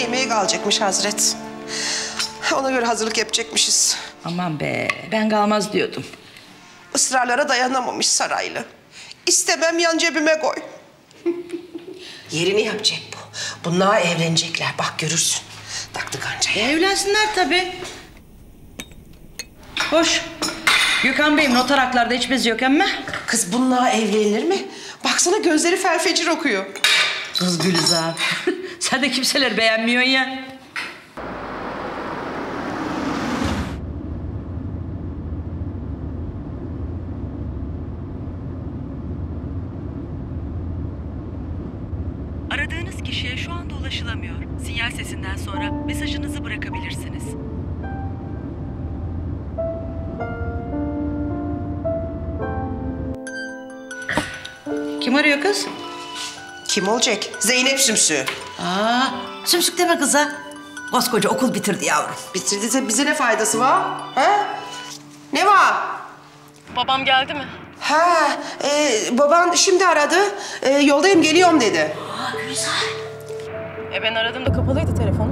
Yemeğe kalacakmış Hazret. Ona göre hazırlık yapacakmışız. Aman be ben kalmaz diyordum. Israrlara dayanamamış saraylı. İstemem yan cebime koy. Yerini yapacak bu. Bunlar evlenecekler. Bak görürsün. Taktı kancayı. Evlensinler tabii. Hoş. Gökhan Bey'im noter haklarda hiç bez yok emme. Kız bununla evlenilir mi? Baksana gözleri felfecir okuyor. Kız Gülizar. Sen de kimseler beğenmiyorsun ya. Aradığınız kişiye şu anda ulaşılamıyor. Sinyal sesinden sonra mesajınızı bırakabilirsiniz. Kim arıyor kız? Kim olacak? Zeynep Sümsü. Aa, sümsük deme kıza. Koskoca okul bitirdi yavrum. Bitirdiyse bize ne faydası var? Ha? Ne var? Babam geldi mi? Ha, e, baban şimdi aradı. E, yoldayım geliyorum dedi. E ben aradığımda kapalıydı telefonu.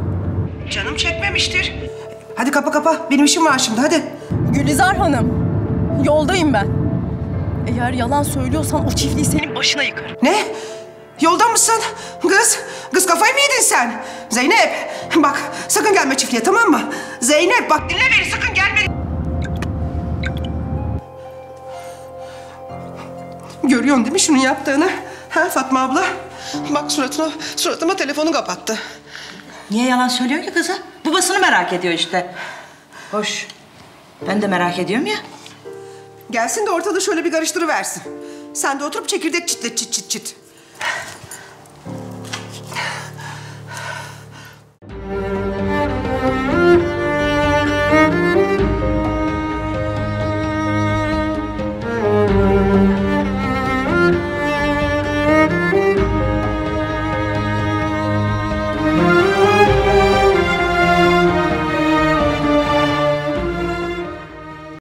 Canım çekmemiştir. Hadi kapa kapa. Benim işim var şimdi hadi. Gülizar Hanım, yoldayım ben. Eğer yalan söylüyorsan o çiftliği senin başına yıkarım. Ne? Yolda mısın? Kız, kız kafayı mı yedin sen? Zeynep, bak sakın gelme çiftliğe tamam mı? Zeynep bak dinle beni sakın gelme. Görüyorsun değil mi şunun yaptığını? Ha Fatma abla? Bak suratına, suratıma telefonu kapattı. Niye yalan söylüyor ki kıza? Babasını merak ediyor işte. Hoş. Ben de merak ediyorum ya. Gelsin de ortalığı şöyle bir karıştırıversin. Sen de oturup çekirdek çitle çit çit çit.